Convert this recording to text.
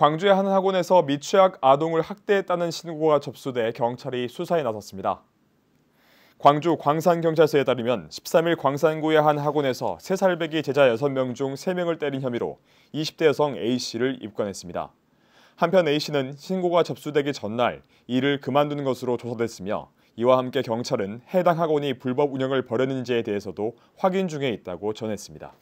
광주의 한 학원에서 미취학 아동을 학대했다는 신고가 접수돼 경찰이 수사에 나섰습니다. 광주 광산경찰서에 따르면 13일 광산구의 한 학원에서 3살배기 제자 6명 중 3명을 때린 혐의로 20대 여성 A씨를 입건했습니다. 한편 A씨는 신고가 접수되기 전날 일을 그만두는 것으로 조사됐으며 이와 함께 경찰은 해당 학원이 불법 운영을 벌였는지에 대해서도 확인 중에 있다고 전했습니다.